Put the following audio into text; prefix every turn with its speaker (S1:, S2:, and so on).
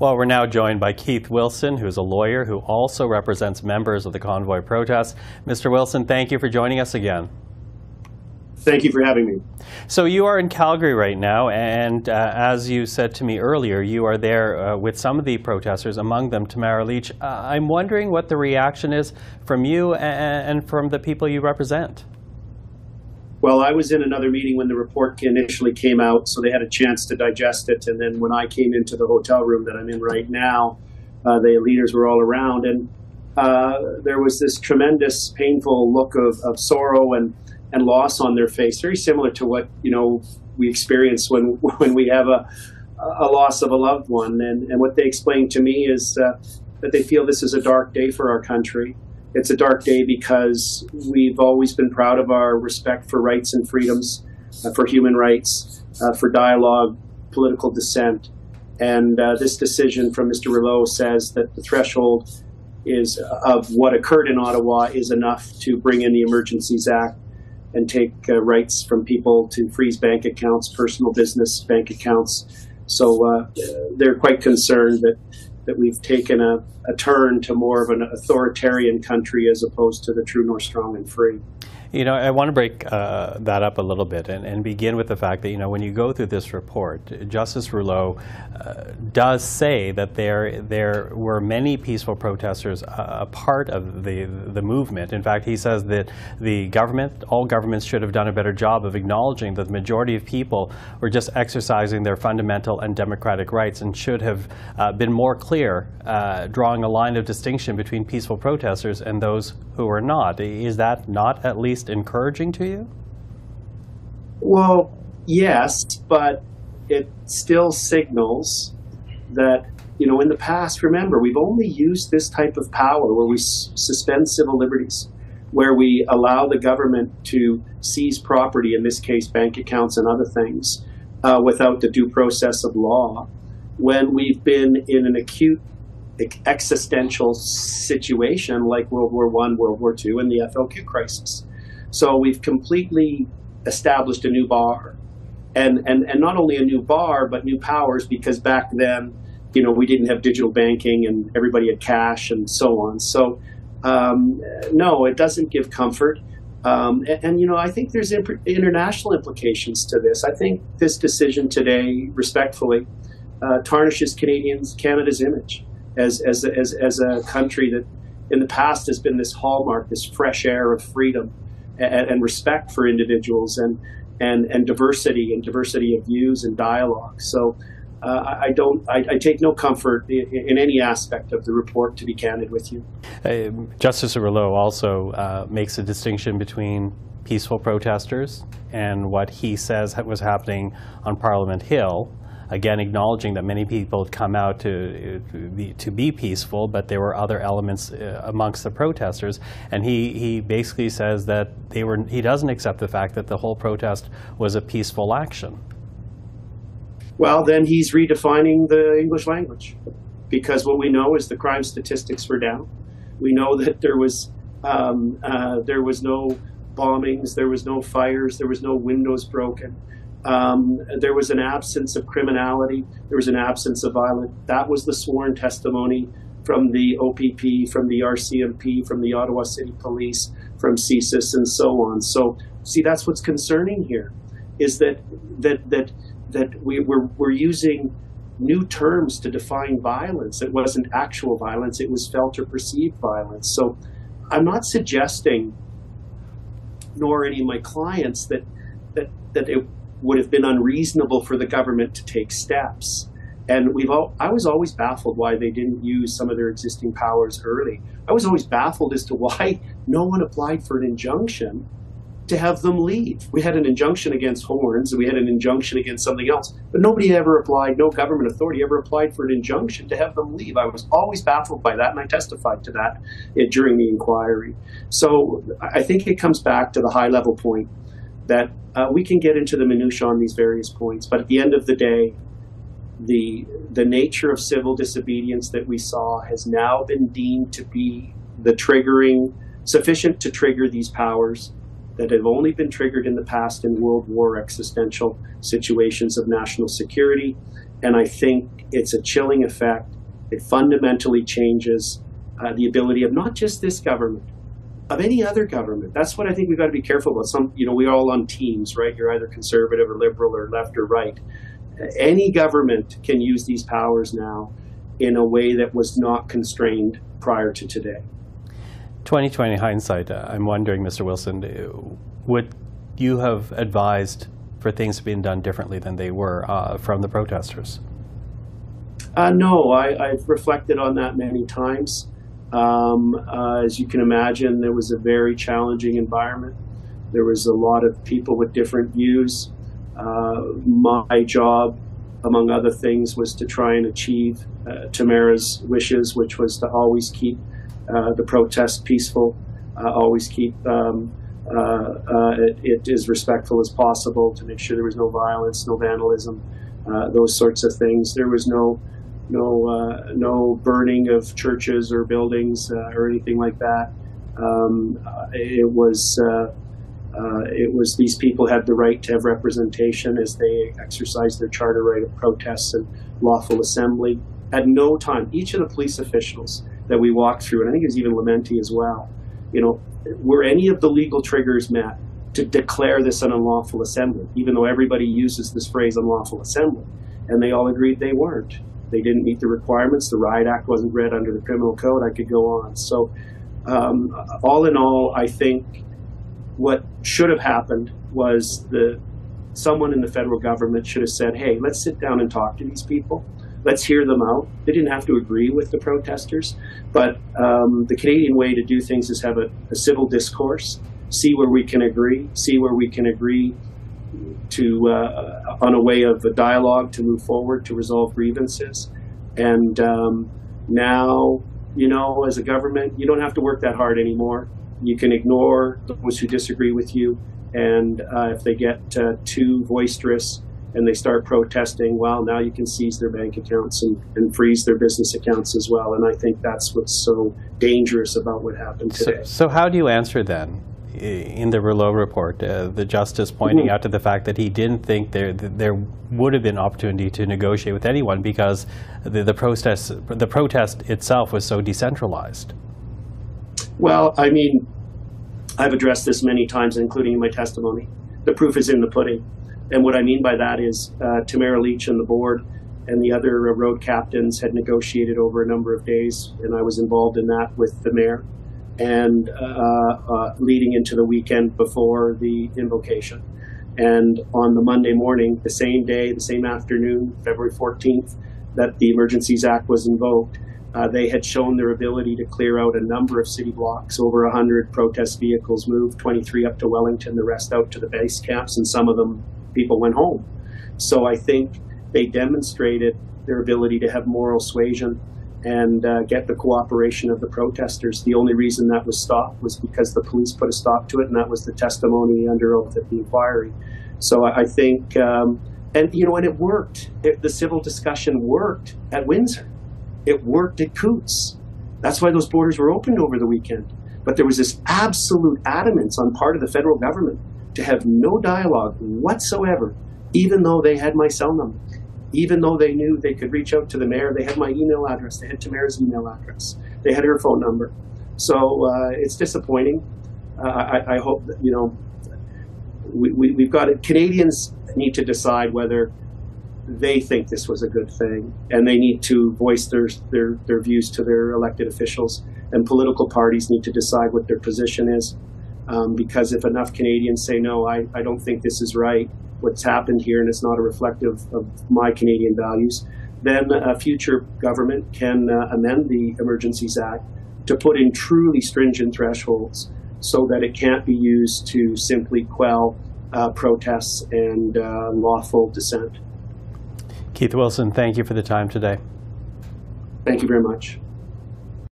S1: Well, we're now joined by Keith Wilson, who's a lawyer who also represents members of the convoy protests. Mr. Wilson, thank you for joining us again.
S2: Thank you for having me.
S1: So you are in Calgary right now, and uh, as you said to me earlier, you are there uh, with some of the protesters, among them Tamara Lich. Uh, I'm wondering what the reaction is from you and, and from the people you represent.
S2: Well, I was in another meeting when the report initially came out, so they had a chance to digest it. And then when I came into the hotel room that I'm in right now, uh, the leaders were all around, and uh, there was this tremendous, painful look of, of sorrow and, and loss on their face, very similar to what you know we experience when when we have a a loss of a loved one. And, and what they explained to me is uh, that they feel this is a dark day for our country it's a dark day because we've always been proud of our respect for rights and freedoms, uh, for human rights, uh, for dialogue, political dissent. And uh, this decision from Mr. Rouleau says that the threshold is of what occurred in Ottawa is enough to bring in the Emergencies Act and take uh, rights from people to freeze bank accounts, personal business bank accounts. So uh, they're quite concerned that that we've taken a, a turn to more of an authoritarian country as opposed to the true north strong and free.
S1: You know, I want to break uh, that up a little bit and, and, begin with the fact that, you know, when you go through this report, Justice Rouleau uh, does say that there, there were many peaceful protesters uh, a part of the, the movement. In fact, he says that the government, all governments should have done a better job of acknowledging that the majority of people were just exercising their fundamental and democratic rights and should have uh, been more clear, uh, drawing a line of distinction between peaceful protesters and those who are not. Is that not at least least encouraging to you?
S2: Well, yes, but it still signals that, you know, in the past, remember, we've only used this type of power where we s- suspend civil liberties, where we allow the government to seize property, in this case, bank accounts and other things, uh, without the due process of law, when we've been in an acute existential situation like World War One, World War Two, and the FLQ crisis. So we've completely established a new bar. And, and, and not only a new bar, but new powers, because back then, you know, we didn't have digital banking and everybody had cash and so on. So, um, no, it doesn't give comfort. Um, and, and, you know, I think there's imp- international implications to this. I think this decision today, respectfully, uh, tarnishes Canadians, Canada's image as, as, as, as a country that in the past has been this hallmark, this fresh air of freedom and, and respect for individuals and, and, and diversity and diversity of views and dialogue. So uh, I don't. I, I, take no comfort in, in, any aspect of the report. To be candid with you,
S1: uh, Justice Rouleau also uh, makes a distinction between peaceful protesters and what he says was happening on Parliament Hill again acknowledging that many people had come out to, be, to be peaceful, but there were other elements uh, amongst the protesters. And he, he basically says that they were, he doesn't accept the fact that the whole protest was a peaceful action.
S2: Well, then he's redefining the English language because what we know is the crime statistics were down. We know that there was um, uh, there was no bombings, there was no fires, there was no windows broken. Um, there was an absence of criminality. There was an absence of violence. That was the sworn testimony from the OPP, from the RCMP, from the Ottawa City Police, from CSIS, and so on. So, see, that's what's concerning here, is that that that that we, we're we're using new terms to define violence. It wasn't actual violence; it was felt or perceived violence. So, I'm not suggesting, nor any of my clients, that that that it would have been unreasonable for the government to take steps. And we've all, I was always baffled why they didn't use some of their existing powers early. I was always baffled as to why no one applied for an injunction to have them leave. We had an injunction against horns and we had an injunction against something else, but nobody ever applied, no government authority ever applied for an injunction to have them leave. I was always baffled by that and I testified to that eh, during the inquiry. So I think it comes back to the high level point that uh, we can get into the minutiae on these various points, but at the end of the day, the the nature of civil disobedience that we saw has now been deemed to be the triggering sufficient to trigger these powers that have only been triggered in the past in World War existential situations of national security. And I think it's a chilling effect. It fundamentally changes uh, the ability of not just this government, of any other government. That's what I think we've got to be careful about. Some, you know, we're all on teams, right? You're either conservative or liberal or left or right. Any government can use these powers now in a way that was not constrained prior to today.
S1: 2020 hindsight, uh, I'm wondering, Mr. Wilson, uh, would you have advised for things being done differently than they were uh, from the protesters?
S2: Uh, no, I, have reflected on that many times. Um, uh, as you can imagine, there was a very challenging environment. There was a lot of people with different views. Uh, my job, among other things, was to try and achieve uh, Tamara's wishes, which was to always keep uh, the protest peaceful, uh, always keep um, it, it as respectful as possible, to make sure there was no violence, no vandalism, those sorts of things. There was no no uh, no burning of churches or buildings uh, or anything like that. Um, it was uh, uh, it was these people had the right to have representation as they exercised their charter right of protests and lawful assembly. At no time, each of the police officials that we walked through, and I think it was even Lametti as well, you know, were any of the legal triggers met to declare this an unlawful assembly, even though everybody uses this phrase unlawful assembly, and they all agreed they weren't. They didn't meet the requirements. The Riot Act wasn't read under the criminal code. I could go on. So, um, all in all, I think what should have happened was the someone in the federal government should have said, "Hey, let's sit down and talk to these people. Let's hear them out." They didn't have to agree with the protesters, but um, the Canadian way to do things is have a, a civil discourse, see where we can agree, see where we can agree to uh, on a way of a dialogue to move forward to resolve grievances. And um, now, you know, as a government, you don't have to work that hard anymore. You can ignore those who disagree with you, and uh, if they get uh, too boisterous and they start protesting, well, now you can seize their bank accounts and, and freeze their business accounts as well. And I think that's what's so dangerous about what happened today.
S1: So, so how do you answer then? In the Rouleau report, uh, the justice pointing mm-hmm. out to the fact that he didn't think there there would have been opportunity to negotiate with anyone because the, the protest the protest itself was so decentralized.
S2: Well, I mean, I've addressed this many times, including in my testimony. The proof is in the pudding, and what I mean by that is uh, Tamara Lich and the board and the other road captains had negotiated over a number of days, and I was involved in that with the mayor and uh, uh, leading into the weekend before the invocation. And on the Monday morning, the same day, the same afternoon, February 14th, that the Emergencies Act was invoked, uh, they had shown their ability to clear out a number of city blocks. Over 100 protest vehicles moved, 23 up to Wellington, the rest out to the base camps, and some of them people went home. So I think they demonstrated their ability to have moral suasion and uh, get the cooperation of the protesters. The only reason that was stopped was because the police put a stop to it, and that was the testimony under oath at the inquiry. So I, I think, um, and you know, and it worked. It, the civil discussion worked at Windsor. It worked at Coutts. That's why those borders were opened over the weekend. But there was this absolute adamance on part of the federal government to have no dialogue whatsoever, even though they had my cell number even though they knew they could reach out to the mayor, they had my email address, they had Tamara's email address, they had her phone number. So uh, it's disappointing. Uh, I, I, hope that, you know, we, we, we've got it. Canadians need to decide whether they think this was a good thing, and they need to voice their, their, their views to their elected officials. And political parties need to decide what their position is. Um, because if enough Canadians say, no, I, I don't think this is right, what's happened here and it's not a reflective of my Canadian values, then a future government can uh, amend the Emergencies Act to put in truly stringent thresholds so that it can't be used to simply quell uh, protests and uh, lawful dissent.
S1: Keith Wilson, thank you for the time today.
S2: Thank you very much.